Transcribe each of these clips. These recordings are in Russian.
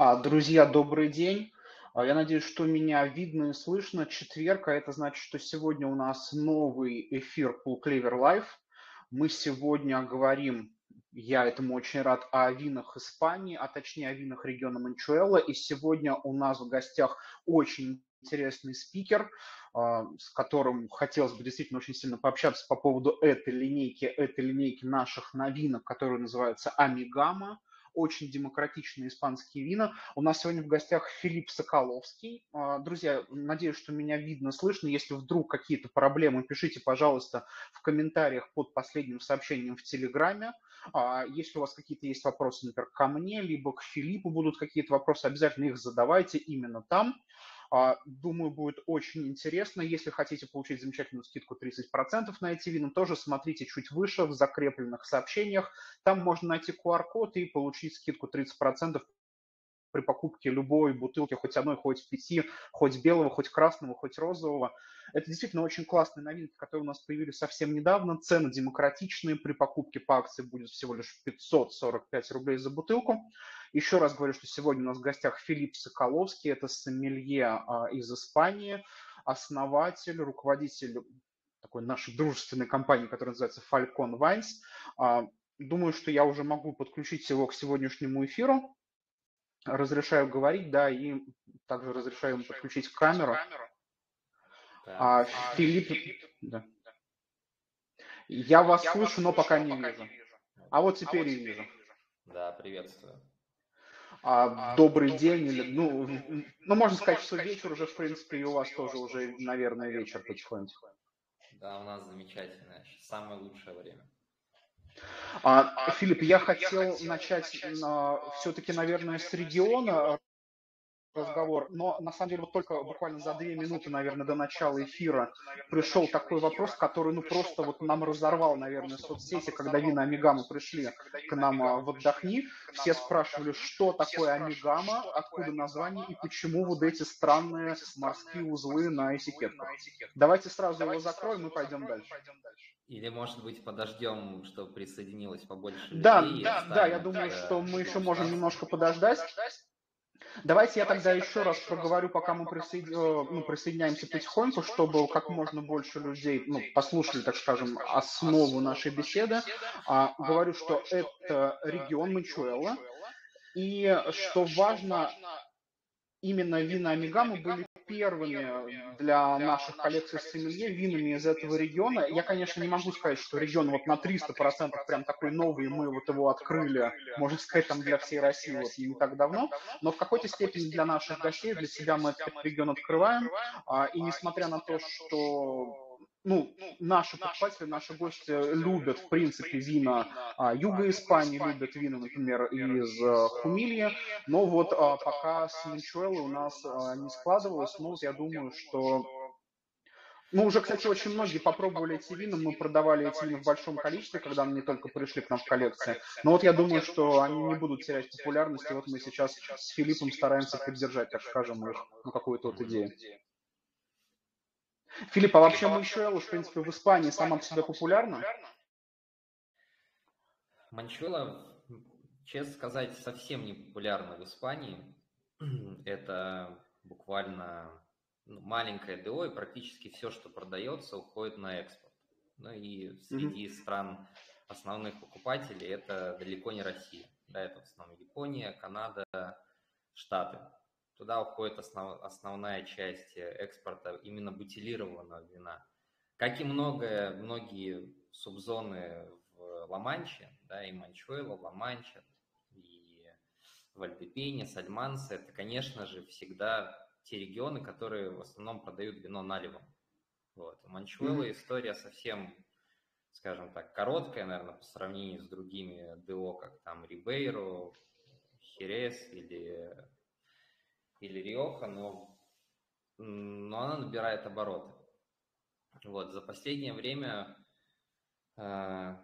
А, Друзья, добрый день. А, Я надеюсь, что меня видно и слышно. Четверг, а это значит, что сегодня у нас новый эфир Pool Clever Live. Мы сегодня говорим, я этому очень рад, о винах Испании, а точнее о винах региона Манчуэла. И сегодня у нас в гостях очень интересный спикер, а, с которым хотелось бы действительно очень сильно пообщаться по поводу этой линейки, этой линейки наших новинок, которая называется Амигама очень демократичные испанские вина. У нас сегодня в гостях Филипп Соколовский. А, друзья, надеюсь, что меня видно, слышно. Если вдруг какие-то проблемы, пишите, пожалуйста, в комментариях под последним сообщением в Телеграме. А, если у вас какие-то есть вопросы, например, ко мне, либо к Филиппу будут какие-то вопросы, обязательно их задавайте именно там. А, думаю, будет очень интересно. Если хотите получить замечательную скидку 30% на эти вина, тоже смотрите чуть выше в закрепленных сообщениях. Там можно найти QR-код и получить скидку 30% при покупке любой бутылки, хоть одной, хоть пяти, хоть белого, хоть красного, хоть розового. Это действительно очень классные новинки, которые у нас появились совсем недавно. Цены демократичные. При покупке по акции будет всего лишь 545 рублей за бутылку. Еще раз говорю, что сегодня у нас в гостях Филипп Соколовский. Это сомелье а, из Испании, основатель, руководитель такой нашей дружественной компании, которая называется Falcon Wines. А, думаю, что я уже могу подключить его к сегодняшнему эфиру разрешаю говорить, да, и также разрешаю ему подключить камеру. А, а Филипп, да. Я вас Я слышу, но пока не вижу. вижу. А вот теперь а вот вижу. Да, приветствую. А, а добрый, день, или, ну, ну, ну, можно сказать, что вечер уже, в принципе, и у вас тоже уже, наверное, вечер потихоньку. Да, у нас замечательное, самое лучшее время. А, Филипп, я хотел начать на, все-таки, наверное, с региона разговор, но на самом деле вот только буквально за две минуты, наверное, до начала эфира пришел такой вопрос, который, ну, просто вот нам разорвал, наверное, соцсети, когда Вина Амигама пришли к нам а, в «Отдохни». Все спрашивали, что такое Амигама, откуда название и почему вот эти странные морские узлы на этикетках. Давайте сразу его закроем и пойдем дальше. Или, может быть, подождем, чтобы присоединилось побольше людей? Да, да, да, я думаю, что мы еще можем немножко подождать. Давайте я тогда еще раз проговорю, пока мы присоедин... Э, ну, присоединяемся потихоньку, чтобы как можно больше людей ну, послушали, так скажем, основу нашей беседы. А, говорю, что это регион Манчуэла, и что важно, именно вина Амигамы были первыми для наших коллекций сомелье винами из этого региона. Я, конечно, не могу сказать, что регион вот на 300% прям такой новый, мы вот его открыли, можно сказать, там для всей России вот не так давно, но в какой-то степени для наших гостей, для себя мы этот регион открываем. А, и несмотря на то, что ну, наши покупатели, наши гости любят, в принципе, вина а, юга Испании, любят вина, например, из а, Хумилья, но вот а, пока с Манчуэлой у нас а, не складывалось, но вот я думаю, что ну, уже, кстати, очень многие попробовали эти вина, мы продавали эти вина в большом количестве, когда они только пришли к нам в коллекции. Но вот я думаю, что они не будут терять популярность, и вот мы сейчас с Филиппом стараемся поддержать, так скажем, их, ну, какую-то вот идею. Филипп, а вообще Манчуэла, в принципе, в Испании сама по себе популярна? Манчуэла, честно сказать, совсем не популярна в Испании. Это буквально ну, маленькое ДО, и практически все, что продается, уходит на экспорт. Ну и среди mm-hmm. стран основных покупателей это далеко не Россия. Да, это в основном Япония, Канада, Штаты. Туда уходит основ, основная часть э, экспорта именно бутилированного вина. Как и многое, многие субзоны в Ла-Манче, да, и Манчуэла, Ла-Манча, и Вальдепене, Сальмансе, это, конечно же, всегда те регионы, которые в основном продают вино наливом. Вот. У Манчуэлла mm-hmm. история совсем, скажем так, короткая, наверное, по сравнению с другими ДО, как там Рибейро, Херес или или Риоха, но, но она набирает обороты. Вот, за последнее время э,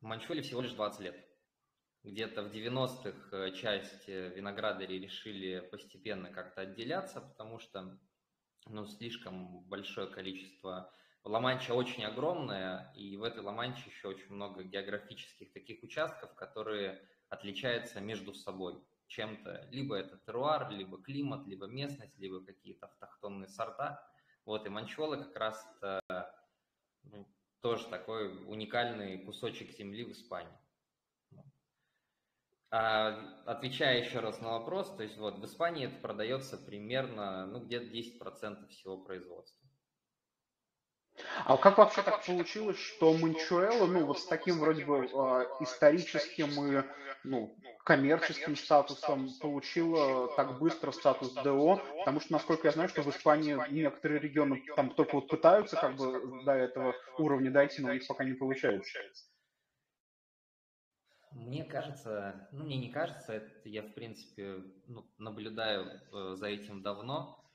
Манчуэле всего лишь 20 лет. Где-то в 90-х э, часть виноградарей решили постепенно как-то отделяться, потому что ну, слишком большое количество Ла-Манча очень огромная, и в этой Ла-Манче еще очень много географических таких участков, которые отличается между собой чем-то. Либо это теруар, либо климат, либо местность, либо какие-то автохтонные сорта. Вот, и манчола как раз это ну, тоже такой уникальный кусочек земли в Испании. А, отвечая еще раз на вопрос, то есть вот в Испании это продается примерно, ну, где-то 10% всего производства. А как вообще так получилось, что Манчуэло, ну, вот с таким вроде бы э, историческим и, ну, коммерческим статусом получила так быстро статус ДО? Потому что, насколько я знаю, что в Испании некоторые регионы там только вот пытаются как бы до этого уровня дойти, но у них пока не получается. Мне кажется, ну мне не кажется, это я в принципе ну, наблюдаю э, за этим давно.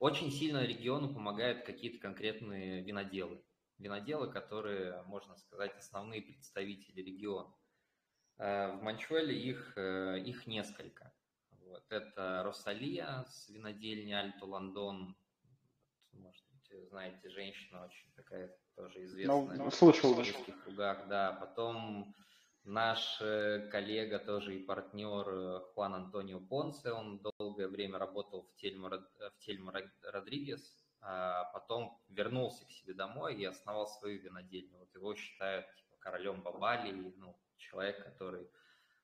Очень сильно региону помогают какие-то конкретные виноделы. Виноделы, которые, можно сказать, основные представители региона. Э, в Манчуэле их, э, их несколько. Вот. Это Росалия с винодельни Альто Лондон. Может быть, знаете, женщина очень такая тоже известная ну, слышал. в узких кругах. Да. Потом Наш э, коллега тоже и партнер э, Хуан Антонио Понсе, он долгое время работал в Тельмо, в Тельмо Родригес, а потом вернулся к себе домой и основал свою винодельню. Вот его считают типа, королем Бабали, ну, человек, который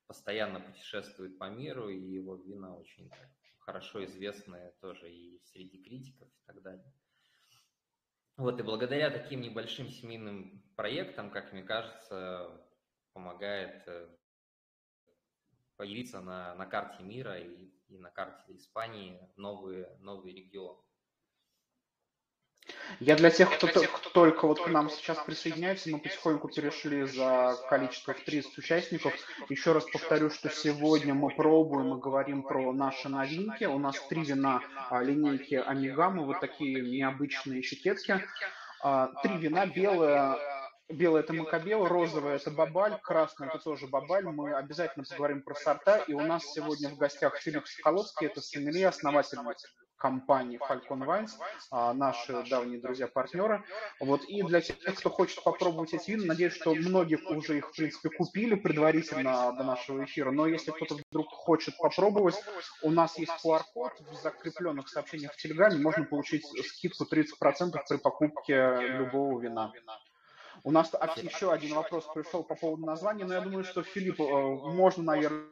постоянно путешествует по миру, и его вина очень хорошо известны тоже и среди критиков и так далее. Вот, и благодаря таким небольшим семейным проектам, как мне кажется, помогает э, появиться на, на карте мира и, и на карте Испании новые, новые регионы. Я для тех, кто, кто только вот к нам сейчас присоединяется, мы потихоньку перешли за количество в 30 участников. Еще раз повторю, что сегодня мы пробуем и говорим про наши новинки. У нас три вина а, линейки Амигамы, вот такие необычные этикетки. А, три вина, белое, Белое это макабел, розовое это бабаль, красное это тоже бабаль. Мы обязательно поговорим про сорта. И у нас сегодня в гостях Филипп Соколовский, это сомелье, основатель компании Falcon Wines, а, наши давние друзья-партнеры. Вот. И для тех, кто хочет попробовать эти вина, надеюсь, что многих уже их, в принципе, купили предварительно до нашего эфира. Но если кто-то вдруг хочет попробовать, у нас есть QR-код в закрепленных сообщениях в Телеграме. Можно получить скидку 30% при покупке любого вина. У нас еще один вопрос пришел по поводу названия, но я думаю, что Филипп, можно, наверное,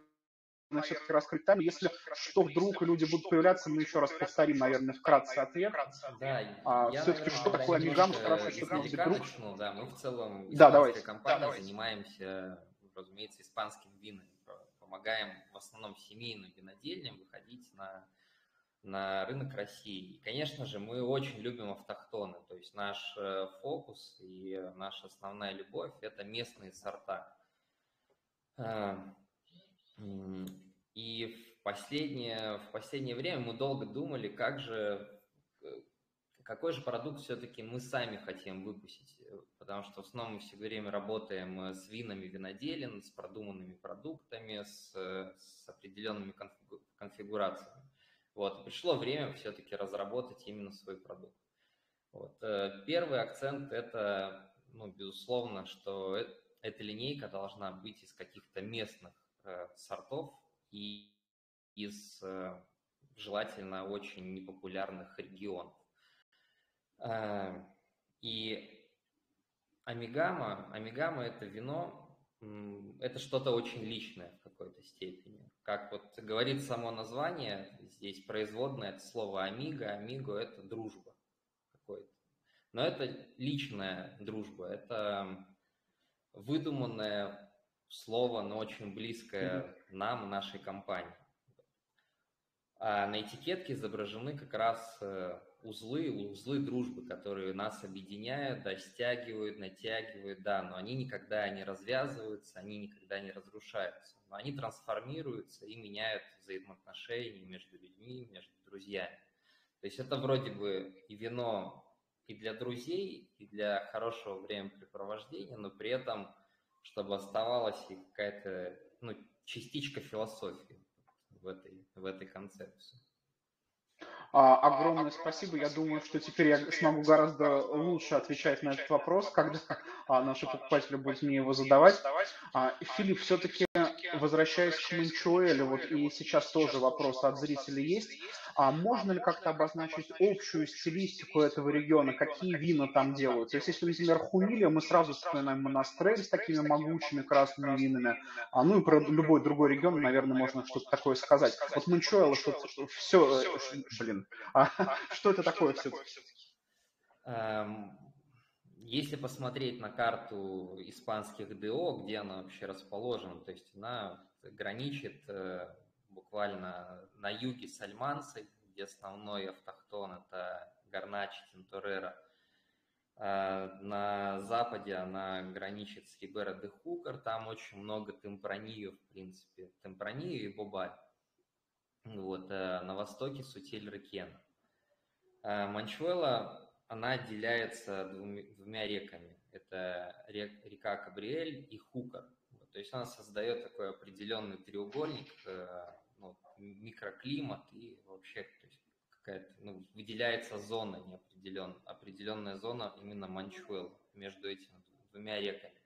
все-таки раскрыть тайну. Если что вдруг люди будут появляться, мы еще раз повторим, наверное, вкратце ответ. Да, а, все-таки что такое Амигам, спрашивают, что вдруг. Начну, да, мы в целом да, давайте. компания да, занимаемся, разумеется, испанским вином. Помогаем в основном семейным винодельням выходить на на рынок России. И, конечно же, мы очень любим автохтоны, то есть наш э, фокус и наша основная любовь – это местные сорта. Э, и в последнее, в последнее время мы долго думали, как же, какой же продукт все-таки мы сами хотим выпустить, потому что в основном мы все время работаем с винами виноделин, с продуманными продуктами, с, с определенными конфигурациями. Вот, пришло время все-таки разработать именно свой продукт. Вот. Э, первый акцент – это, ну, безусловно, что это, эта линейка должна быть из каких-то местных э, сортов и из э, желательно очень непопулярных регионов. Э, и амигама, амигама – это вино, это что-то очень личное в какой-то степени. Как вот говорит само название, здесь производное от слова амиго, амиго – это дружба какой-то. Но это личная дружба, это выдуманное слово, но очень близкое нам, нашей компании. А на этикетке изображены как раз э, узлы, узлы дружбы, которые нас объединяют, да, стягивают, натягивают, да, но они никогда не развязываются, они никогда не разрушаются, но они трансформируются и меняют взаимоотношения между людьми, между друзьями. То есть это вроде бы и вино и для друзей, и для хорошего времяпрепровождения, но при этом, чтобы оставалась и какая-то ну, частичка философии в этой, в этой концепции. А, огромное спасибо. Я думаю, что теперь я смогу гораздо лучше отвечать на этот вопрос, когда а, наши покупатели будут мне его задавать. А, Филипп, все-таки возвращаясь к Манчуэлю, вот и сейчас тоже вопрос от зрителей есть. А можно ли как-то обозначить общую стилистику этого региона, какие вина там делают? То есть, если, например, Хунилия, мы сразу вспоминаем Монастрель с такими могучими красными винами, а ну и про любой другой регион, наверное, можно что-то такое сказать. Вот Манчуэло, что все, э, блин, а, что это такое все-таки? Если посмотреть на карту испанских ДО, где она вообще расположена, то есть она граничит э, буквально на юге с Альмансой, где основной автохтон – это Гарначи, Тинторера. На западе она граничит с Рибера де Хукар, там очень много темпранию, в принципе, темпранию и бобаль. Вот, а на востоке Сутель Рекен. А Манчуэла, она отделяется двумя, двумя реками. Это река Кабриэль и Хукар. То есть она создает такой определенный треугольник, э, ну, микроклимат и вообще то есть какая-то, ну, выделяется зона неопределенная, определенная зона именно Манчуэл между этими двумя реками.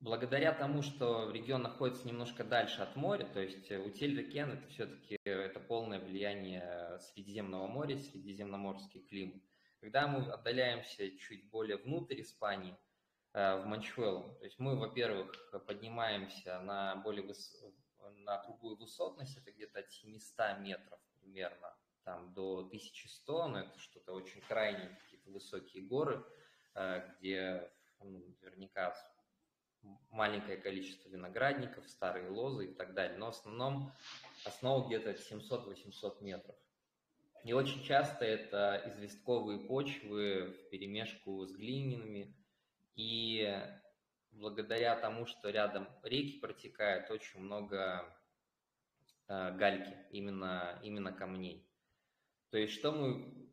Э, благодаря тому, что регион находится немножко дальше от моря, то есть Утель-Рекен это все-таки это полное влияние Средиземного моря, средиземноморский климат. Когда мы отдаляемся чуть более внутрь Испании – Э, в Манчуэлу. То есть мы, во-первых, поднимаемся на более выс... на другую высотность, это где-то от 700 метров примерно, там до 1100, но это что-то очень крайние какие-то высокие горы, э, где ну, наверняка маленькое количество виноградников, старые лозы и так далее. Но в основном основа где-то 700-800 метров. И очень часто это известковые почвы в перемешку с глиняными, и благодаря тому, что рядом реки протекают, очень много э, гальки, именно, именно камней. То есть что мы,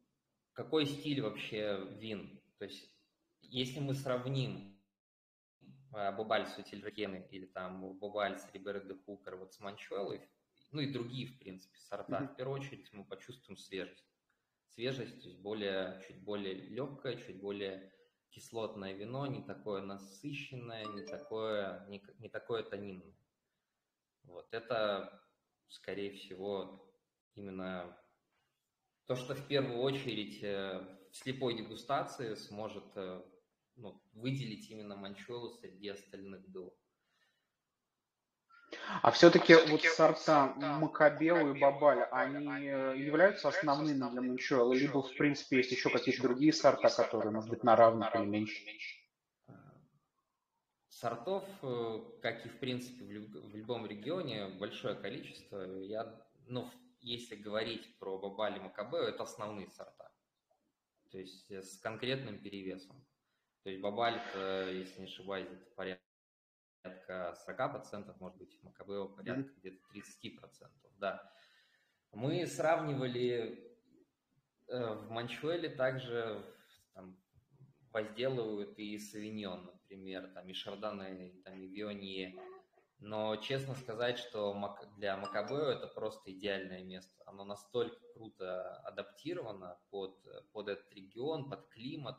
какой стиль вообще вин? То есть если мы сравним э, Бобаль с Утильракены или там Бобаль с Рибера де Хукер вот с Манчуэлой, ну и другие, в принципе, сорта, mm-hmm. в первую очередь мы почувствуем свежесть. Свежесть, то есть более, чуть более легкая, чуть более кислотное вино, не такое насыщенное, не такое, не, не такое тонинное. Вот это, скорее всего, именно то, что в первую очередь э, в слепой дегустации сможет э, ну, выделить именно манчолу среди остальных дыл. А все-таки а вот сорта Макабео и Бабаль, они э, являются основными для Манчуэла, либо, в принципе, есть еще какие-то другие сорта, которые, может быть, на равных или меньше? Сортов, э, как и, в принципе, в любом регионе, большое количество. Я, ну, если говорить про Бабаль и Макабео, это основные сорта. То есть э, с конкретным перевесом. То есть Бабаль, это, если не ошибаюсь, это порядка порядка 40%, может быть, Макабео порядка mm-hmm. где-то 30%, да. Мы сравнивали э, в Манчуэле также там, возделывают и савиньон, например, там и шардоне, там и вионье. Но честно сказать, что для Макабео это просто идеальное место. Оно настолько круто адаптировано под, под этот регион, под климат.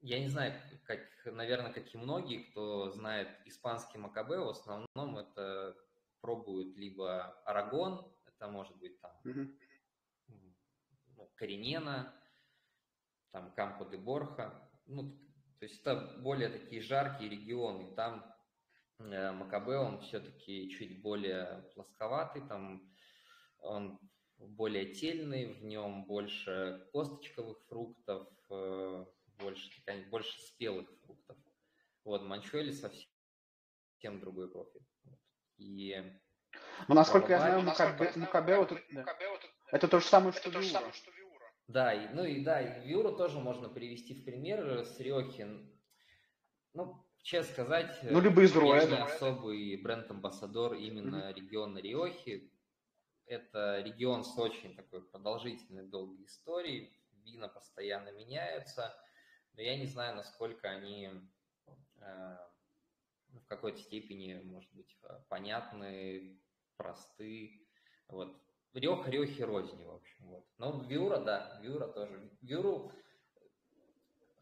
Я не знаю, как, наверное, как и многие, кто знает испанский Макабе, в основном это пробуют либо Арагон, это может быть там mm-hmm. ну, Коренена, там Кампо де Борха, ну, то есть это более такие жаркие регионы, там э, Макабе, он все-таки чуть более плосковатый, там он более тельный, в нем больше косточковых фруктов, э, больше, больше спелых фруктов. Вот, манчуэли совсем другой профиль. И ну, насколько я знаю, Мукабео, это, да. это то же самое, что Виура. Да, и, ну и да, и Виуру тоже можно привести в пример с Риохин. Ну, честно сказать, ну, либо из я не особый бренд-амбассадор именно mm-hmm. региона Риохи. Это регион с очень такой продолжительной, долгой историей. Вина постоянно меняются но я не знаю, насколько они, э, в какой-то степени, может быть, понятны, просты. Вот. Рех, рехи, розни, в общем. Вот. Но Виура, да, Виура тоже. Виуру,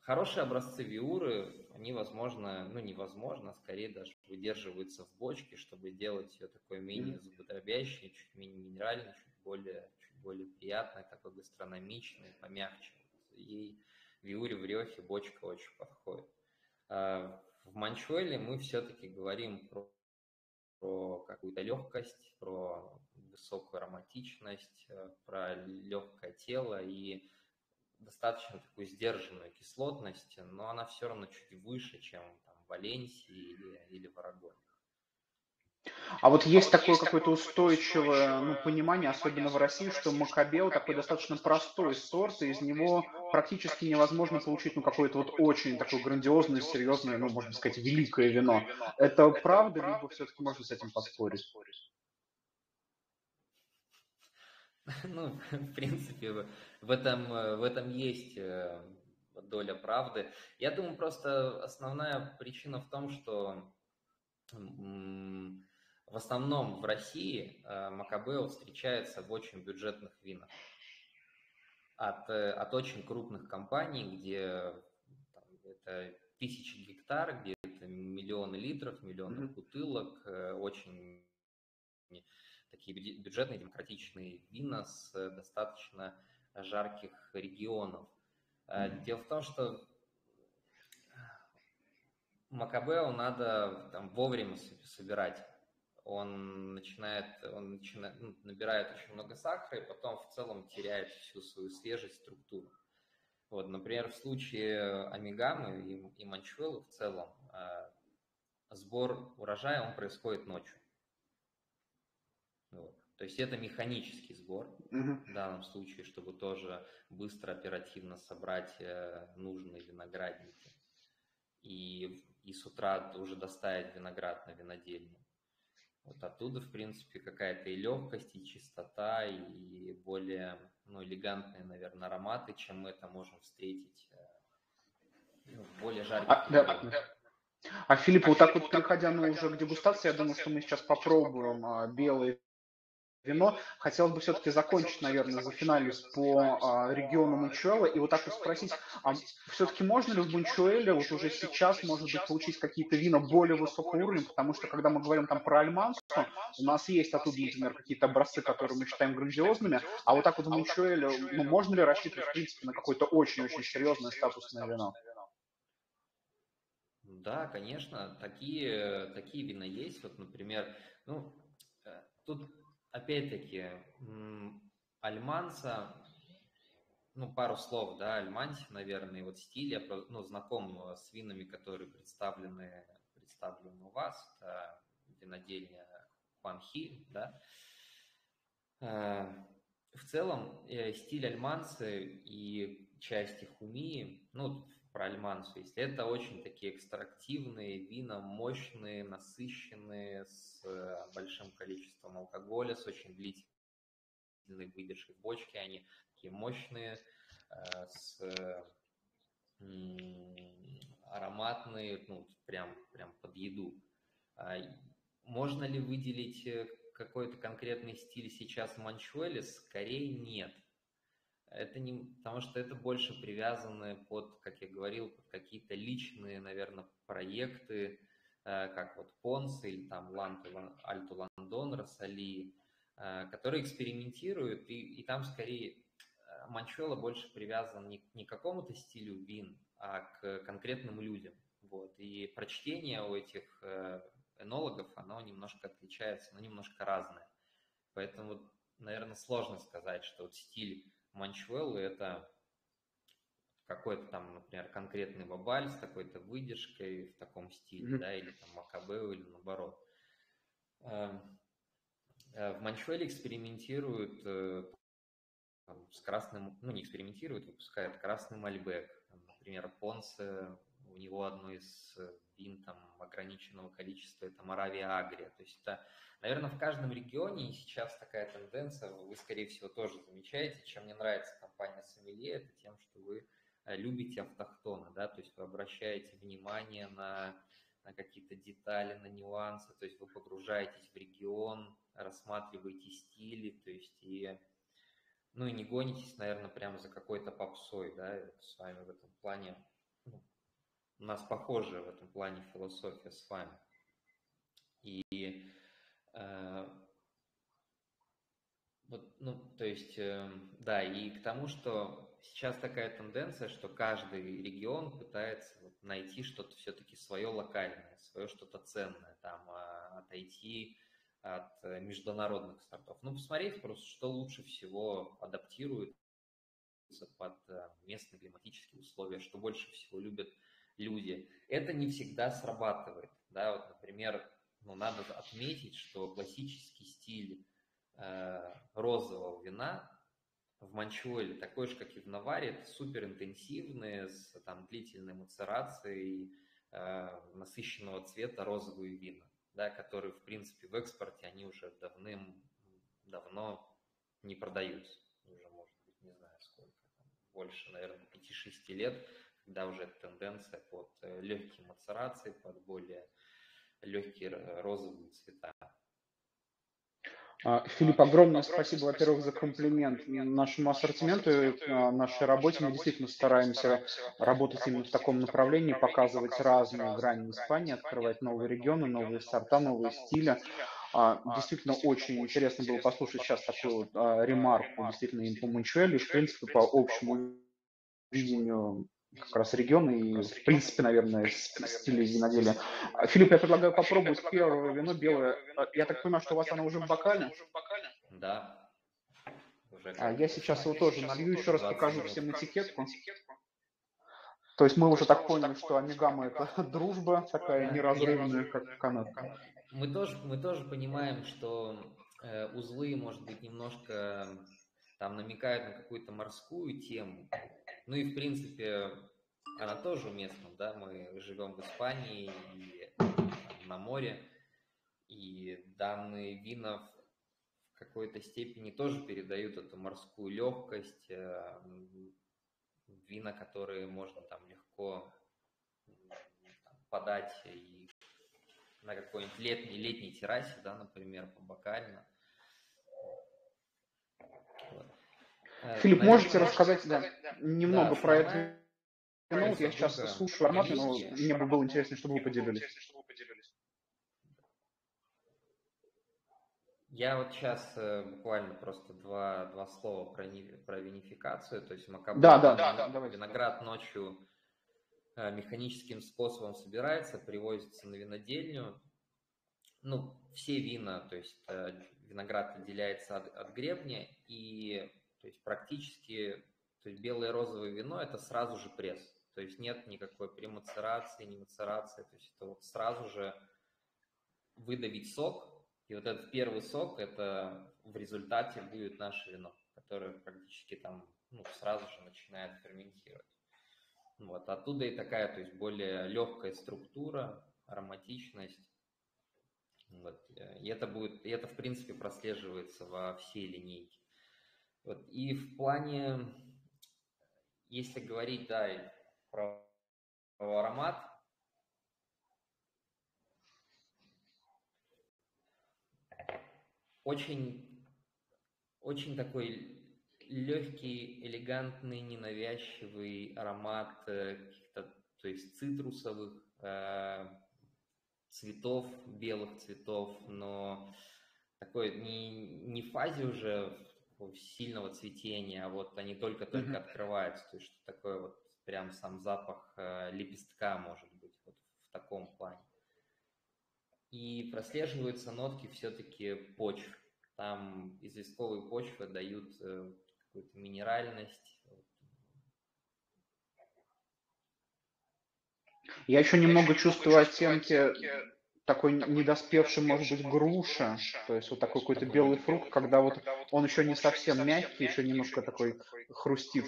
хорошие образцы Виуры, они, возможно, ну, невозможно, скорее даже выдерживаются в бочке, чтобы делать ее такой менее зубодробящей, чуть менее минеральной, чуть более, чуть более приятной, такой гастрономичной, помягче. Ей Виуре в Рехе бочка очень подходит. А в Манчуэле мы все-таки говорим про, про какую-то легкость, про высокую ароматичность, э, про легкое тело и достаточно такую сдержанную кислотность, но она все равно чуть выше, чем там, в Валенсии или, или в Арагоне. А вот есть а такое какое-то устойчивое ну, понимание, особенно в России, что Макабео такой достаточно простой сорт, и из него практически невозможно получить ну, какое-то вот очень такое грандиозное, серьезное, ну, можно сказать, великое вино. Это правда, либо все-таки можно с этим поспорить? Ну, в принципе, в этом, в этом есть э, доля правды. Я думаю, просто основная причина в том, что в основном в России э, Макабео встречается в очень бюджетных винах. От, э, от очень крупных компаний, где там, это тысячи гектар, где это миллионы литров, миллионы mm-hmm. бутылок, очень такие бюджетные демократичные вина с достаточно жарких регионов. Mm-hmm. Дело в том, что Макабео надо там, вовремя собирать. Он начинает, он начинает, ну, набирает очень много сахара и потом в целом теряет всю свою свежесть, структуру. Вот, например, в случае амигамы и, и манчуэлы в целом э, сбор урожая он происходит ночью. Вот. То есть это механический сбор в данном случае, чтобы тоже быстро, оперативно собрать э, нужные виноградники и, и с утра уже доставить виноград на винодельню. Вот оттуда, в принципе, какая-то и легкость, и чистота, и более ну, элегантные, наверное, ароматы, чем мы это можем встретить э, ну, в более жарких а, да, а Филипп, вот так вот переходя ну, уже к дегустации, я думаю, что мы сейчас попробуем а, белые вино. Хотелось бы все-таки закончить, наверное, за финалис по а, региону Манчуэла и вот так вот спросить, а все-таки можно ли в Манчуэле вот уже сейчас, может быть, получить какие-то вина более высокого уровня, потому что когда мы говорим там про альмансу, у нас есть оттуда, например, какие-то образцы, которые мы считаем грандиозными, а вот так вот в Манчуэле, ну, можно ли рассчитывать, в принципе, на какое-то очень-очень серьезное статусное вино? Да, конечно, такие, такие вина есть. Вот, например, ну, э, тут опять-таки, Альманса, ну, пару слов, да, Альманси, наверное, вот стиль, я ну, знаком э, с винами, которые представлены, представлены у вас, это винодельня Панхи, да. Э, в целом, э, стиль Альмансы и части Хумии, ну, про Альмансу, если это очень такие экстрактивные вина, мощные, насыщенные, с э, большим количеством алкоголя, с очень длительной выдержкой в бочке, они такие мощные, э, с ароматные, ну, прям, прям под еду. А можно ли выделить э, какой-то конкретный стиль сейчас в Манчуэле? Скорее нет. Это не, потому что это больше привязаны под, как я говорил, под какие-то личные, наверное, проекты, э, как вот Понс или там Ланту, Альту Лондон, Рассали, э, которые экспериментируют, и, и там скорее э, Манчуэлла больше привязан не, не к какому-то стилю вин, а к конкретным людям. Вот. И прочтение у этих энологов, оно немножко отличается, но немножко разное. Поэтому, наверное, сложно сказать, что вот стиль Манчвеллы – это какой-то там, например, конкретный бабаль с какой-то выдержкой в таком стиле, mm-hmm. да, или там Макабео, или наоборот. Эм, э, в Манчвелле экспериментируют э, там, с красным, ну не экспериментируют, выпускают красный мальбек. Например, Понсе, у него одно из вин там ограниченного количества, это Моравия Агрия. То есть это Наверное, в каждом регионе сейчас такая тенденция, вы, скорее всего, тоже замечаете. Чем мне нравится компания Сомелье, это тем, что вы э, любите автохтоны, да, то есть вы обращаете внимание на на какие-то детали, на нюансы, то есть вы погружаетесь в регион, рассматриваете стили, то есть и ну и не гонитесь, наверное, прямо за какой-то попсой, да, с вами в этом плане, у нас похожая в этом плане философия с вами. И э, вот, ну, то есть, э, да, и к тому, что сейчас такая тенденция, что каждый регион пытается вот найти что-то все-таки свое локальное, свое что-то ценное, там, э, отойти от э, международных стартов. Ну, посмотреть просто, что лучше всего адаптируется под э, местные климатические условия, что больше всего любят люди. Это не всегда срабатывает. Да? Вот, например, ну, надо отметить, что классический стиль э, розового вина в Манчуэле такой же, как и в Наваре, это супер интенсивные, с там, длительной мацерацией э, насыщенного цвета розовые вина да, которые, в принципе, в экспорте, они уже давным-давно не продаются. Уже, может быть, не знаю сколько, там, больше, наверное, 5-6 лет, когда уже тенденция под э, легкие мацерации, под более легкие розовые цвета. А, Филипп, огромное спасибо, во-первых, за комплимент нашему ассортименту, а, нашей работе. Мы действительно стараемся работать именно в таком направлении, показывать разную грань Испании, открывать новые регионы, новые сорта, новые стили. А, действительно, очень интересно было послушать сейчас такую ремарку действительно и по Мончуэлю, в принципе, по общему видению как раз региона и, в принципе, наверное, стиле виноделия. Филипп, я предлагаю попробовать первое вино белое. Я так понимаю, что у вас оно уже в бокале? Да. А я сейчас его тоже налью, еще раз покажу всем этикетку. То есть мы уже так поняли, что амигама это дружба такая неразрывная, как канат. Мы тоже, мы тоже понимаем, что э, узлы, может быть, немножко там намекают на какую-то морскую тему, ну и, в принципе, она тоже уместна, да, мы живем в Испании и на море, и данные вина в какой-то степени тоже передают эту морскую легкость, э, вина, которые можно там легко подать и на какой-нибудь летней, летней террасе, да, например, по бокально. Э, Филипп, Наверное, можете рассказать да, немного да, про это? Ну, вот я сейчас слушаю формат, но мне бы было интересно, чтобы вы поделились. Я вот сейчас э, буквально просто два, два слова про, про винификацию, то есть макабо, да, да, да, да, виноград ночью э, механическим способом собирается, привозится на винодельню. Ну, все вина, то есть э, виноград отделяется от, от гребня, и то есть практически то есть белое розовое вино это сразу же пресс. То есть нет никакой премацерации, не мацерации. То есть это вот сразу же выдавить сок. И вот этот первый сок, это в результате будет наше вино, которое практически там ну, сразу же начинает ферментировать. Вот, оттуда и такая, то есть более легкая структура, ароматичность. Вот, и это будет, и это в принципе прослеживается во всей линейке. Вот. И в плане, если говорить, да, про, аромат, очень, очень такой легкий, элегантный, ненавязчивый аромат э, каких-то, то есть цитрусовых э, цветов, белых цветов, но такой не, не в фазе уже сильного цветения, а вот они только-только mm-hmm. открываются, то есть что такое вот прям сам запах э, лепестка может быть вот в таком плане. И прослеживаются нотки все-таки почв. Там известковые почвы дают э, какую-то минеральность. Я еще немного чувствую оттенки такой недоспевший, может быть, груша, то есть вот такой какой-то белый фрукт, когда вот он еще не совсем мягкий, еще немножко такой хрустит.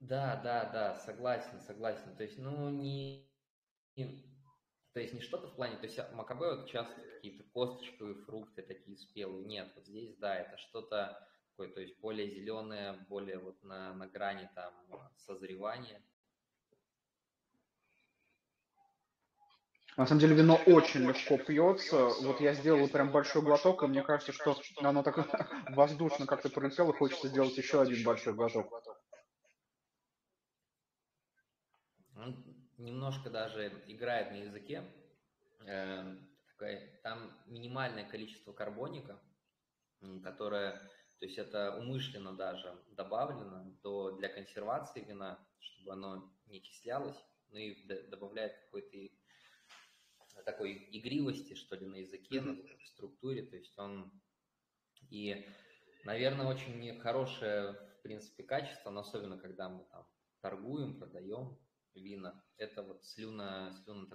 Да, да, да, согласен, согласен. То есть, ну, не, не то есть не что-то в плане, то есть макабе вот часто какие-то косточковые фрукты такие спелые. Нет, вот здесь, да, это что-то такое, то есть более зеленое, более вот на, на грани там созревания. На самом деле вино очень легко пьется. Вот я сделал прям большой глоток, и мне кажется, что оно так воздушно как-то пролетело, хочется сделать еще один большой глоток. Он немножко даже играет на языке. Эм, там минимальное количество карбоника, которое, то есть это умышленно даже добавлено до, для консервации вина, чтобы оно не кислялось, ну и добавляет какой-то такой игривости, что ли, на языке, на структуре, то есть он и, наверное, очень хорошее, в принципе, качество, но особенно, когда мы там торгуем, продаем вина, это вот слюна, слюна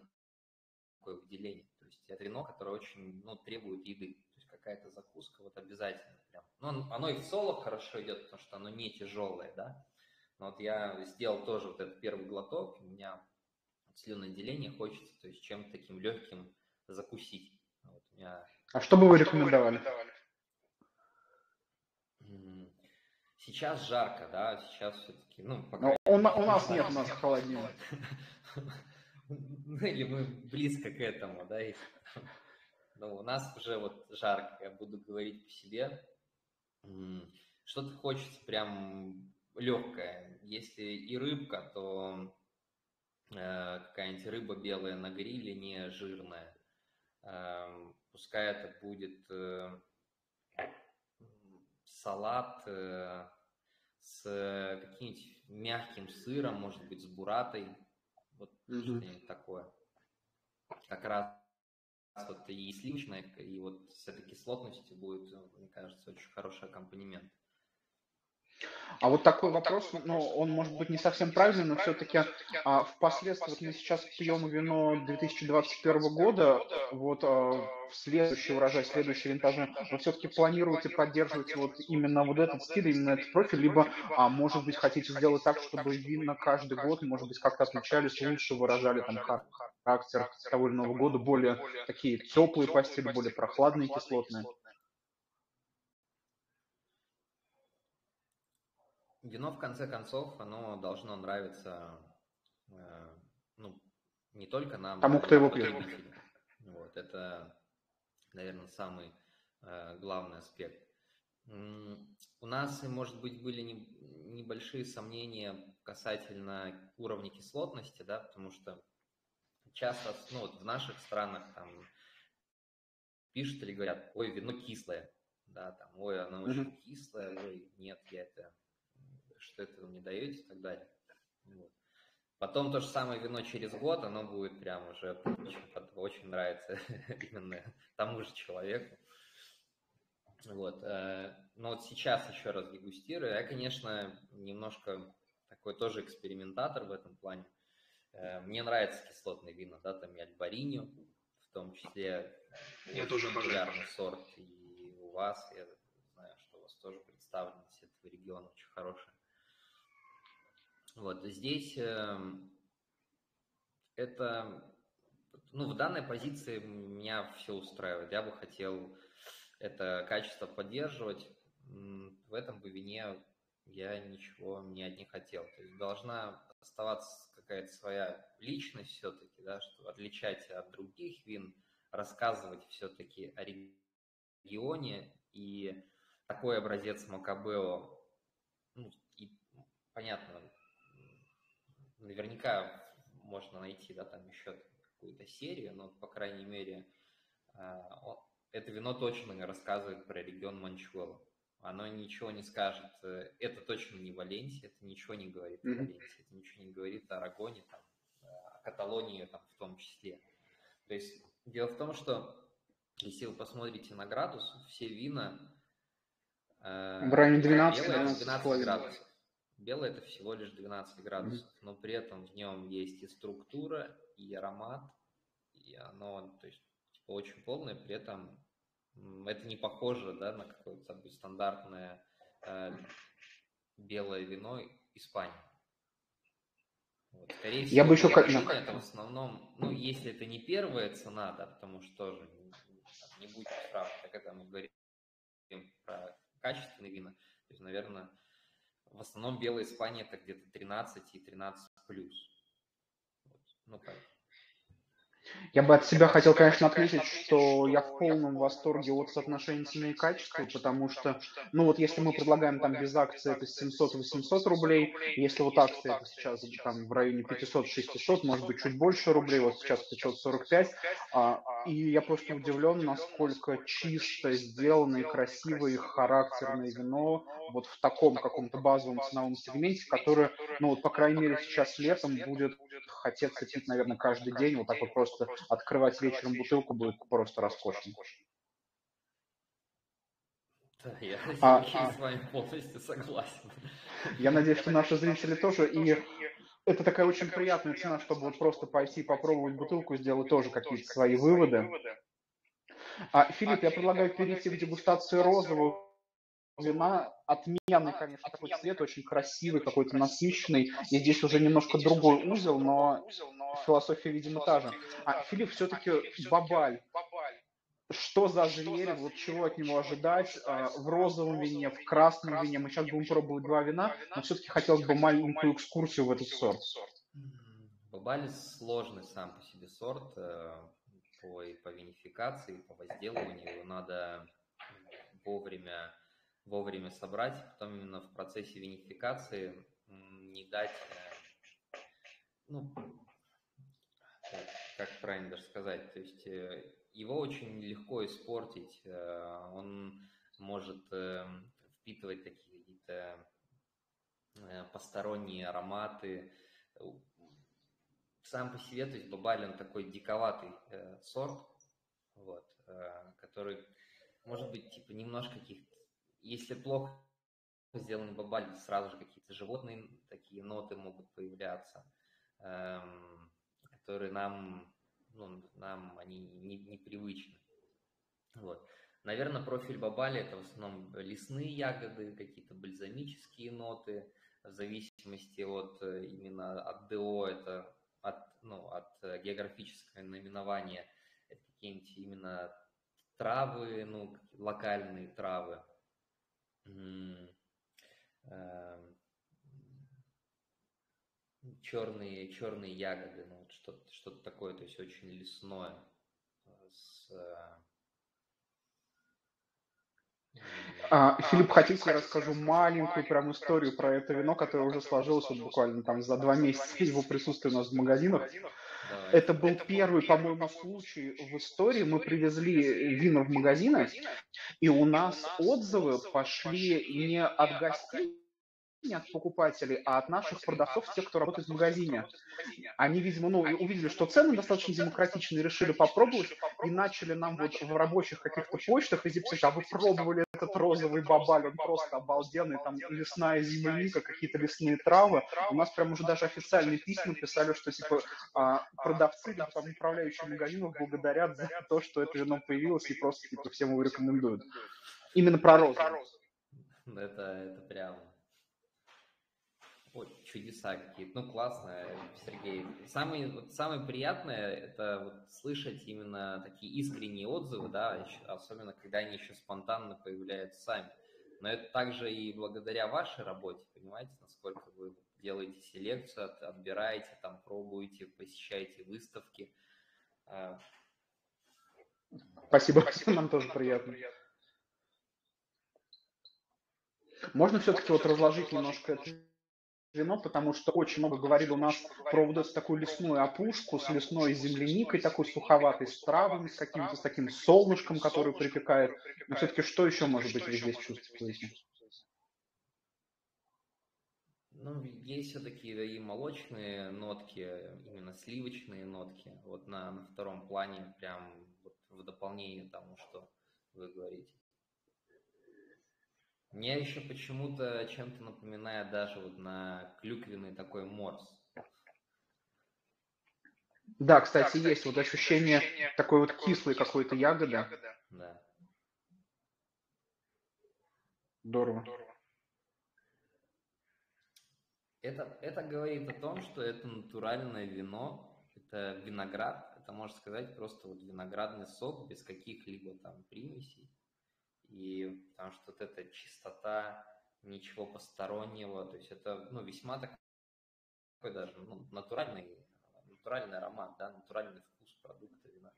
такое выделение, то есть это вино, которое очень, ну, требует еды, то есть какая-то закуска вот обязательно прям. Ну, оно и в соло хорошо идет, потому что оно не тяжелое, да, но вот я сделал тоже вот этот первый глоток, у меня слюноотделение хочется, то есть чем-то таким легким закусить. Вот меня... А что бы вы рекомендовали? Сейчас жарко, да, сейчас все-таки, ну, пока... Но у, у нас нет, у нас холоднее. Ну, или мы близко к этому, да, и... Ну, у нас уже вот жарко, я буду говорить по себе. Что-то хочется прям легкое. Если и рыбка, то какая-нибудь рыба белая на гриле, не жирная. Эм, пускай это будет э, салат э, с каким-нибудь мягким сыром, может быть, с буратой, вот mm-hmm. что-нибудь такое. Как раз вот и сливочное, и вот с этой кислотностью будет, мне кажется, очень хороший аккомпанемент. А вот такой вопрос, ну, он может быть не совсем правильный, но все-таки а, впоследствии, вот мы сейчас пьем вино 2021 года, вот а, следующий урожай, следующий винтажи, вы все-таки планируете поддерживать вот именно вот этот стиль, именно этот профиль, либо, а, может быть, хотите сделать так, чтобы вина каждый год, может быть, как-то отличались, лучше выражали там характер того или иного года, более такие теплые по стилю, более прохладные, кислотные? Вино, в конце концов, оно должно нравиться, э, ну, не только нам, Тому, кто его пьет. Вот, это, наверное, самый э, главный аспект. У нас, может быть, были не, небольшие сомнения касательно уровня кислотности, да, потому что часто, ну, вот в наших странах там пишут или говорят, ой, вино кислое, да, там, ой, оно очень mm-hmm. кислое, ой, нет, я это что это вы мне даете и так далее. Вот. Потом то же самое вино через год, оно будет прям уже очень, очень нравится именно тому же человеку. Вот. Э, но вот сейчас еще раз дегустирую. Я, конечно, немножко такой тоже экспериментатор в этом плане. Э, мне нравится кислотные вина, да, там и Альбариньо, в том числе. Я тоже обожаю. сорт, и у вас, я знаю, что у вас тоже представленность этого региона очень хорошая. Вот здесь э, это, ну, в данной позиции меня все устраивает. Я бы хотел это качество поддерживать. В этом вине я ничего не от них хотел. То есть должна оставаться какая-то своя личность все-таки, да, что отличать от других вин, рассказывать все-таки о регионе. И такой образец Макабео, ну, и, понятно, наверняка можно найти, да, там еще какую-то серию, но, по крайней мере, а, это вино точно рассказывает про регион Манчуэлла. Оно ничего не скажет. Э, это точно не Валенсия, это ничего не говорит mm-hmm. о Валенсии, это ничего не говорит о Арагоне, там, о Каталонии там, в том числе. То есть дело в том, что если вы посмотрите на градус, все вина э, в районе 12, 12, 12 градусов. Белый это всего лишь 12 градусов, mm-hmm. но при этом в нем есть и структура, и аромат, и оно, то есть, типа, очень полное, при этом это не похоже, да, на какое-то стандартное э, белое вино Испании. Вот. Скорее всего, Я бы еще как... это в основном, ну, если это не первая цена, да, потому что тоже не, не будет прав, так это мы говорим про качественные вина, то есть, наверное, в основном белая Испания это где-то 13 и 13 плюс. Вот. Ну. Я бы от себя хотел, конечно, отметить, что я в полном восторге от соотношения цены и качества, потому что, ну вот если мы предлагаем там без акции это 700-800 рублей, если вот акция это сейчас там в районе 500-600, может быть чуть больше рублей, вот сейчас 545, а, и я просто удивлен, насколько чисто сделано и красивое и характерное вино вот в таком каком-то базовом ценовом сегменте, которое, ну вот по крайней мере сейчас летом будет хотеться пить, наверное, каждый день, вот так вот просто открывать вечером бутылку будет просто роскошно. Да, я а, а, с вами полностью согласен. Я надеюсь, что наши зрители тоже. И это такая очень приятная цена, чтобы вот просто пойти попробовать бутылку, сделать тоже какие-то свои выводы. А, Филипп, я предлагаю перейти к дегустации розового вина. Отменный, конечно, такой цвет, очень красивый, какой-то насыщенный. И здесь уже немножко другой узел, но философия, видимо, та же. А, Филипп, все-таки Бабаль. Что за зверь, вот чего от него ожидать а, в розовом вине, в красном вине. Мы сейчас будем пробовать два вина, но все-таки хотелось бы маленькую экскурсию в этот сорт. Бабаль сложный сам по себе сорт э, по, по винификации, по возделыванию. Его надо вовремя, вовремя собрать, потом именно в процессе винификации не дать, э, ну, как правильно даже сказать, то есть э, его очень легко испортить, э, он может э, впитывать такие какие-то посторонние ароматы. Сам по себе, то есть бабаль, он такой диковатый сорт, вот, который может быть типа немножко каких-то, если плохо сделан бабаль, сразу же какие-то животные такие ноты могут появляться. Эм, которые нам, ну, нам они не, непривычны. Вот. Наверное, профиль Бабали это в основном лесные ягоды, какие-то бальзамические ноты, в зависимости от э, именно от ДО, это от, ну, от географического наименования, это какие-нибудь именно травы, ну, локальные травы. Черные, черные ягоды, ну, вот что-то, что-то такое, то есть очень лесное. С, а, Филипп, хотите, я расскажу маленькую прям историю про это вино, которое уже сложилось вот буквально там за два месяца его присутствия у нас в магазинах. Давай. Это был первый, по-моему, случай в истории. Мы привезли вино в магазины, и у нас отзывы пошли не от гостей, не от покупателей, а от наших продавцов, тех, кто работает в магазине. Они, видимо, ну, увидели, что цены достаточно демократичные, решили попробовать и начали нам вот в рабочих каких-то почтах везде писать, а вы пробовали этот розовый бабаль, он просто обалденный, там лесная земляника, какие-то лесные травы. У нас прям уже даже официальные письма писали, что типа а, продавцы, либо там управляющие магазинов благодарят за то, что это вино появилось и просто типа всем его рекомендуют. Именно про розу. Это, это прям Ой, чудеса какие-то. Ну, классно, Сергей. Самое, вот, самое приятное – это вот слышать именно такие искренние отзывы, да, особенно когда они еще спонтанно появляются сами. Но это также и благодаря вашей работе, понимаете, насколько вы делаете селекцию, отбираете, там, пробуете, посещаете выставки. А, Спасибо, Спасибо нам тоже приятно. Можно все-таки вот разложить немножко это вино, потому что очень много говорили у нас про вот эту такую лесную опушку с лесной земляникой, такой суховатой, с травами, с каким-то с таким солнышком, который припекает. Но все-таки что еще может быть вы здесь чувствуете? Ну, есть все-таки и молочные нотки, именно сливочные нотки. Вот на, на втором плане, прям вот в дополнение тому, что вы говорите. Мне еще почему-то чем-то напоминает даже вот на клюквенный такой морс. Да, кстати, да, кстати есть вот ощущение, ощущение такой вот кислой какой-то ягоды. ягоды. Да. Здорово. Это, это говорит о том, что это натуральное вино, это виноград, это можно сказать просто вот виноградный сок без каких-либо там примесей. И потому что вот эта чистота, ничего постороннего, то есть это ну, весьма такой даже ну, натуральный, натуральный аромат, да, натуральный вкус продукта вина.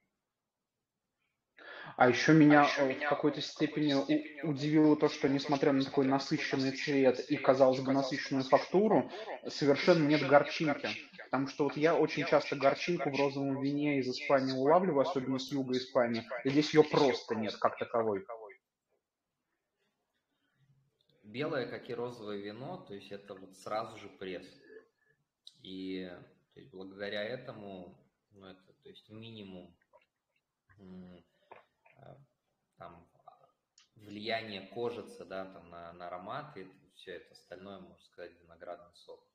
А еще меня э, в какой-то степени удивило то, что несмотря на такой насыщенный цвет и, казалось бы, насыщенную фактуру, совершенно нет горчинки. Потому что вот я очень часто горчинку в розовом вине из Испании улавливаю, особенно с юга Испании, и здесь ее просто нет как таковой. Белое, как и розовое вино, то есть это вот сразу же пресс. И то есть благодаря этому, ну это, то есть минимум а, там влияние кожицы, да, там на, на аромат и все это остальное, можно сказать, виноградный сок.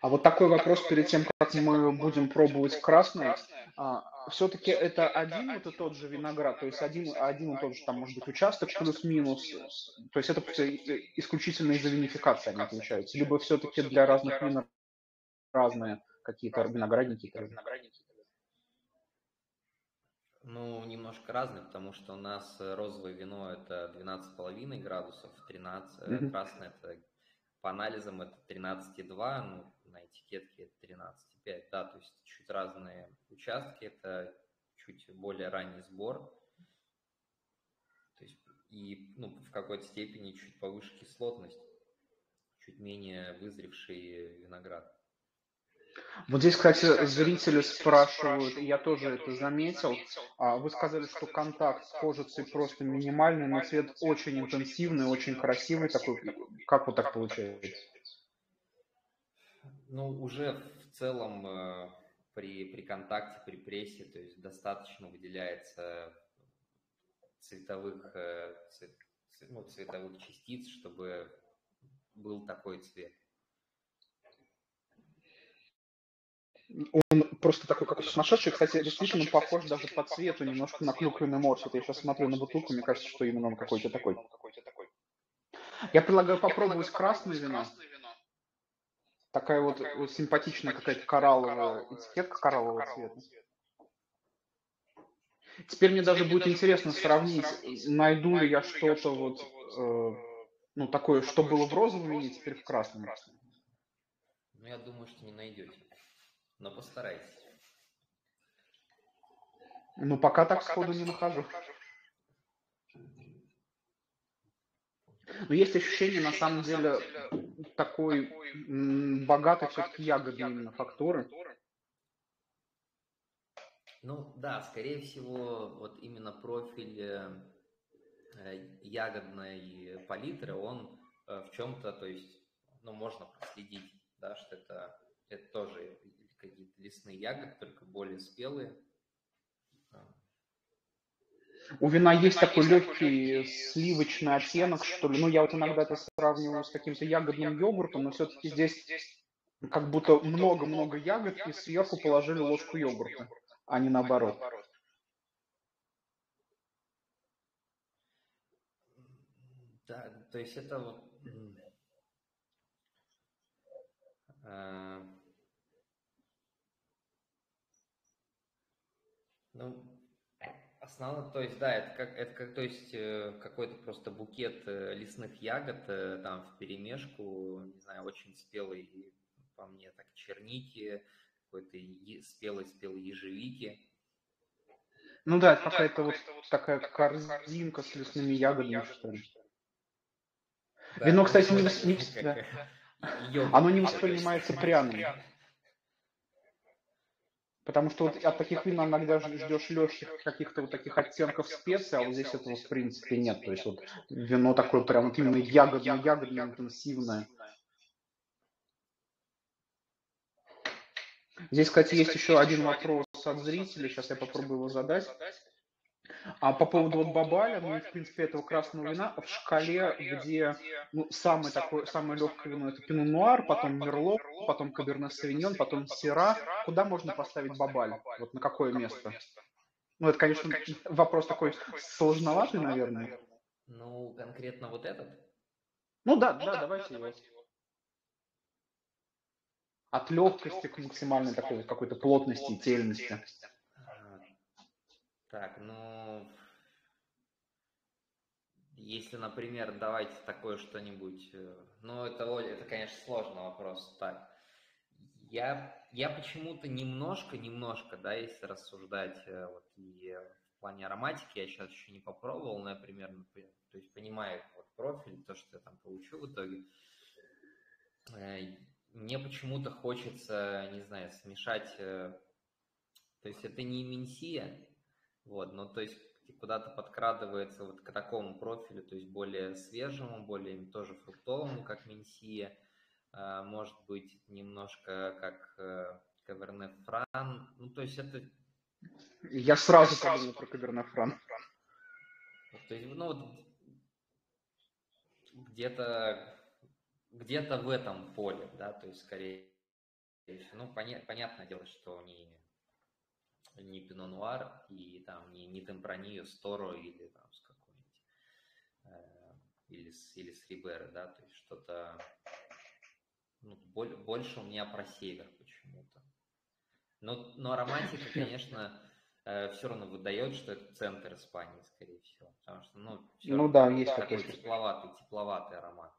А вот такой вопрос перед тем, как мы будем пробовать красный. А, все-таки это один и тот же виноград, то есть один, один и тот же, там может быть участок плюс-минус, то есть это исключительно из-за винификации они отличаются, либо все-таки для разных вин разные какие-то виноградники? Ну, немножко разные, потому что у нас розовое вино это 12,5 градусов, 13, mm-hmm. красное это по анализам это 13,2, ну, на этикетке это 13,5, да, то есть чуть разные участки, это чуть более ранний сбор, то есть и ну, в какой-то степени чуть повыше кислотность, чуть менее вызревший виноград. Вот здесь, кстати, зрители спрашивают, и я тоже это заметил. А, вы сказали, что контакт с кожицей просто минимальный, но цвет очень интенсивный, очень красивый такой. Как вот так получается? Ну, уже в целом э, при, при контакте, при прессе, то есть достаточно выделяется цветовых, э, цвет, ну, цветовых частиц, чтобы был такой цвет. Он просто такой какой-то сумасшедший. Кстати, действительно похож даже по цвету немножко на клюквенный морс. Вот я сейчас смотрю на бутылку, мне кажется, что именно он какой-то такой. Я предлагаю попробовать красное вино. Такая вот, вот симпатичная какая-то коралловая этикетка кораллового цвета. Теперь мне даже будет интересно сравнить, найду ли я что-то вот, э, ну, такое, что было в розовом вине, теперь в красном. Ну, я думаю, что не найдете но постарайтесь. Ну, пока так сходу не нахожу. Но есть ощущение, на самом деле, такой богатой все-таки ягодной именно фактуры. Ну да, скорее всего, вот именно профиль э, ягодной палитры, он э, в чем-то, то есть, ну, можно проследить, да, что это, это тоже какие-то лесные ягоды, только более спелые. У вина есть такой легкий сливочный оттенок, что ли. Ну, я вот иногда это сравниваю с каким-то ягодным йогуртом, но все-таки здесь как будто много-много ягод и сверху положили ложку йогурта, а не наоборот. Да, то есть это вот... Э, Ну, основно, то есть, да, это как, это как, то есть, э, какой-то просто букет э, лесных ягод э, там в перемешку, не знаю, очень спелый, по мне, так, черники, какой-то спелой-спелой ежевики. Ну да, это ну, какая-то вот такая корзинка с лесными ягодами, что ли. Да, Вино, кстати, не, не, да. оно не воспринимается пряным. Потому что вот от таких вин иногда ждешь легких каких-то вот таких оттенков специй, а вот здесь этого в принципе нет. То есть вот вино такое прям вот именно ягодное, ягодное, интенсивное. Здесь, кстати, есть еще один вопрос от зрителей. Сейчас я попробую его задать. А по поводу вот Бабаля, ну, в принципе, этого красного вина, в шкале, где ну, самый такой, самое легкое вино это Пино Нуар, потом Мерло, потом Каберне Савиньон, потом Сера, куда можно поставить Бабаль? Вот на какое место? Ну, это, конечно, вопрос такой сложноватый, наверное. Ну, конкретно вот этот? Ну да, да, давайте его. От легкости к максимальной такой какой-то плотности и тельности. Так, ну, если, например, давайте такое что-нибудь, э, ну, это, это, конечно, сложный вопрос, так, Я, я почему-то немножко, немножко, да, если рассуждать э, вот и в плане ароматики, я сейчас еще не попробовал, но я примерно, то есть понимаю вот профиль, то, что я там получу в итоге. Э, мне почему-то хочется, не знаю, смешать, то есть это не менсия, вот, но то есть куда-то подкрадывается вот к такому профилю, то есть более свежему, более тоже фруктовому, как менсия, а, может быть, немножко как э, Каверне Фран. Ну, то есть это... Я сразу подумал про Каверне Фран. То есть, ну, вот где-то где-то в этом поле, да, то есть скорее, ну, поня- понятное дело, что не, не Пино Нуар и там не, не Темпранию, Сторо или там с какой-нибудь, э, или, с, или с Рибера, да, то есть что-то ну, больше у меня про север почему-то. Но, но романтика, конечно, э, все равно выдает, что это центр Испании, скорее всего. Потому что, ну, ну да, есть такой тепловатый, тепловатый аромат.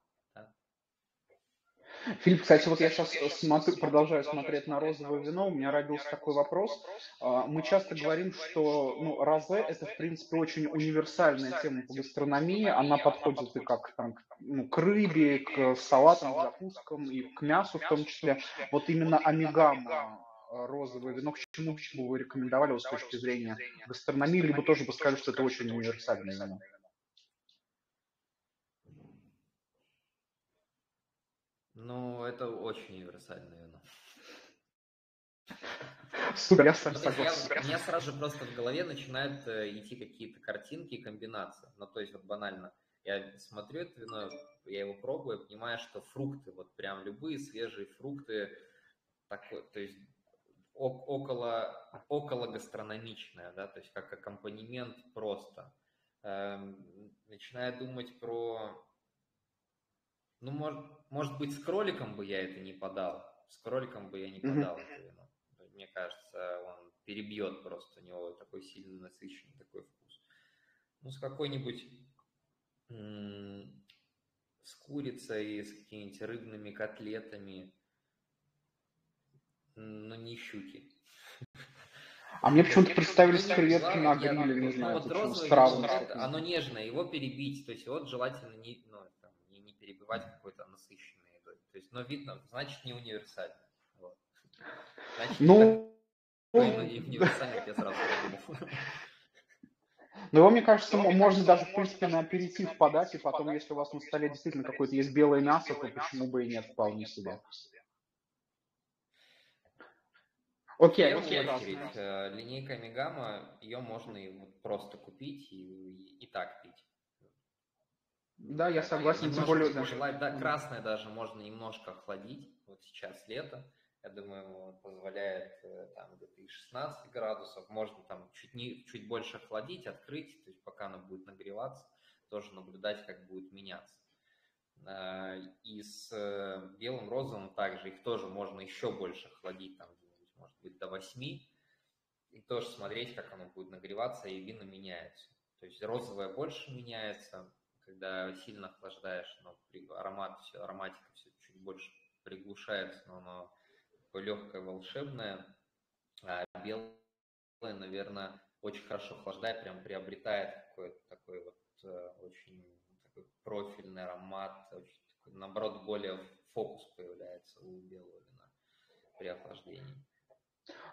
Филипп, кстати, вот я сейчас смотрю, продолжаю смотреть на розовое вино, у меня родился такой вопрос. А, мы часто говорим, что ну, розе – это, в принципе, очень универсальная тема по гастрономии. Она подходит и как там, ну, к рыбе, к салатам, к закускам и к мясу в том числе. Вот именно амигама розовое вино, к чему, к чему вы рекомендовали с точки зрения гастрономии, либо тоже бы сказали, что это очень универсальное вино? Ну, это очень универсальное вино. Супер, я согласен. У меня сразу же просто в голове начинают э, идти какие-то картинки и комбинации. Ну, то есть вот банально. Я смотрю это вино, я его пробую, понимаю, что фрукты, вот прям любые свежие фрукты, такой, то есть около, около гастрономичное, да, то есть как аккомпанемент просто. Эм, начинаю думать про ну, может, может быть, с кроликом бы я это не подал. С кроликом бы я не подал mm-hmm. это вино. Мне кажется, он перебьет просто у него такой сильно насыщенный такой вкус. Ну, с какой-нибудь м- с курицей, с какими-нибудь рыбными котлетами, но не щуки. А мне почему-то представились креветки на гриле, не знаю, ну, вот розовое, оно нежное, его перебить, то есть вот желательно не, ну, перебивать какой-то насыщенной едой. То есть, но видно, значит, не универсально. Вот. Значит, ну, не универсально, я сразу подумал. Ну, его, мне кажется, можно даже, в принципе, на аперитив подать, и потом, если у вас на столе действительно какое-то есть белое мясо, то почему бы и нет, вполне себе. Окей, окей. Э, линейка Мегама, ее можно и вот просто купить и, и, и так пить. Да, я согласен, тем более... Желать, да, красное даже можно немножко охладить, вот сейчас лето, я думаю, позволяет э, там где-то и 16 градусов, можно там чуть, не, чуть больше охладить, открыть, то есть пока она будет нагреваться, тоже наблюдать, как будет меняться. А, и с э, белым розовым также их тоже можно еще больше охладить, там, может быть, до 8, и тоже смотреть, как оно будет нагреваться, и вино меняется. То есть розовое больше меняется, когда сильно охлаждаешь, но аромат, все, ароматика все чуть больше приглушается, но оно такое легкое, волшебное. А белое, наверное, очень хорошо охлаждает, прям приобретает какой-то такой вот э, очень такой профильный аромат, очень, такой, наоборот, более фокус появляется у белого вина при охлаждении.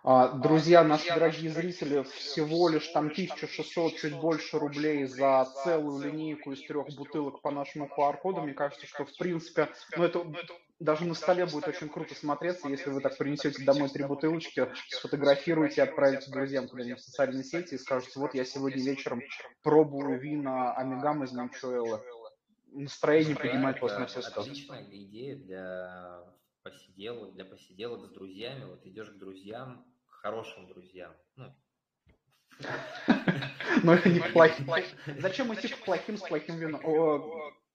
А, друзья, наши дорогие зрители, всего лишь там 1600, чуть больше рублей за целую линейку из трех бутылок по нашему QR-коду. Мне кажется, что в принципе, ну это даже на столе будет очень круто смотреться, если вы так принесете домой три бутылочки, сфотографируете, отправите друзьям куда-нибудь в социальные сети и скажете, вот я сегодня вечером пробую вина Амигам из Манчуэлла. Настроение поднимает вас на все сто. Отличная идея для посиделок, для посиделок с друзьями. Вот идешь к друзьям, к хорошим друзьям. Ну, но это не плохим. Зачем идти к плохим с плохим вином?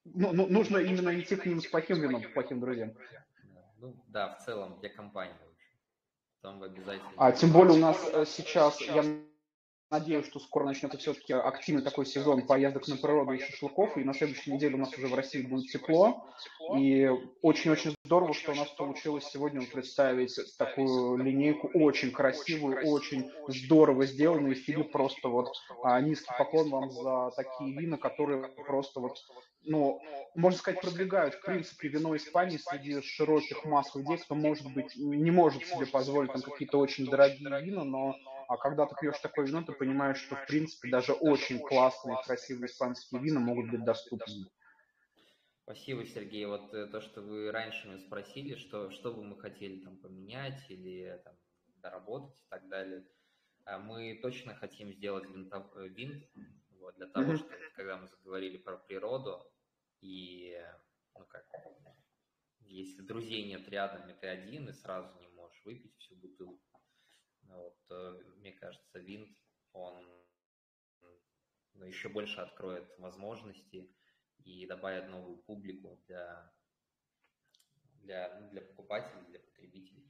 Ну, ну, нужно именно идти к ним с плохим вином, к плохим друзьям. Ну да, в целом для компании. Там обязательно. А тем более у нас э, сейчас, я надеюсь, что скоро начнется все-таки активный такой сезон поездок на природу и шашлыков, и на следующей неделе у нас уже в России будет тепло. И очень-очень здорово, что у нас получилось сегодня представить такую линейку очень красивую, очень здорово сделанную. И Филипп, просто вот а, низкий поклон вам за такие вина, которые просто вот ну, можно сказать, продвигают, в принципе, вино Испании среди широких масс людей, кто, может быть, не может себе позволить там какие-то очень дорогие вина, но а когда ты пьешь такое вино, ты понимаешь, что, в принципе, даже очень классные, красивые испанские вина могут быть доступны. Спасибо, Сергей. Вот э, то, что вы раньше меня спросили, что, что бы мы хотели там поменять или там, доработать и так далее. А мы точно хотим сделать винтов, э, винт вот, для того, mm-hmm. чтобы, когда мы заговорили про природу, и, ну как, если друзей нет рядом, и ты один, и сразу не можешь выпить всю бутылку, вот, мне кажется, винт, он ну, еще больше откроет возможности и добавит новую публику для, для, ну, для покупателей, для потребителей.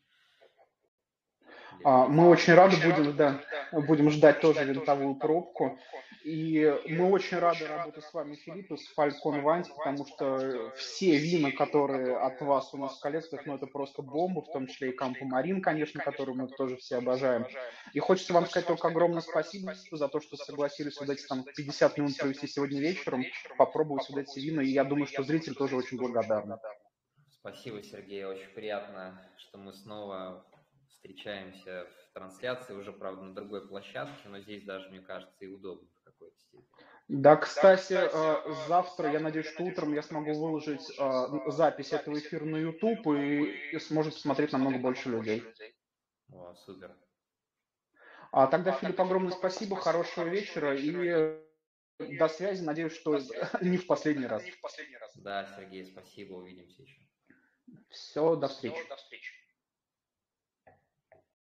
А, мы очень рады будем, да, будем ждать тоже винтовую пробку. И мы очень рады работать с вами, Филипп, с Falcon Wines, потому что все вина, которые от вас у нас в коллекциях, ну это просто бомба, в том числе и Кампо Марин, конечно, который мы тоже все обожаем. И хочется вам сказать только огромное спасибо за то, что согласились вот эти там 50 минут провести сегодня вечером, попробовать вот эти вина, и я думаю, что зритель тоже очень благодарны. Спасибо, Сергей, очень приятно, что мы снова встречаемся в трансляции, уже, правда, на другой площадке, но здесь даже, мне кажется, и удобно в какой-то степени. Да, кстати, э, завтра, я надеюсь, что утром я смогу выложить э, запись этого эфира на YouTube и сможет посмотреть намного больше людей. О, супер. А тогда, Филипп, огромное спасибо, хорошего вечера и до связи. Надеюсь, что не в последний раз. Да, Сергей, спасибо, увидимся еще. Все, до встречи. Все, до встречи.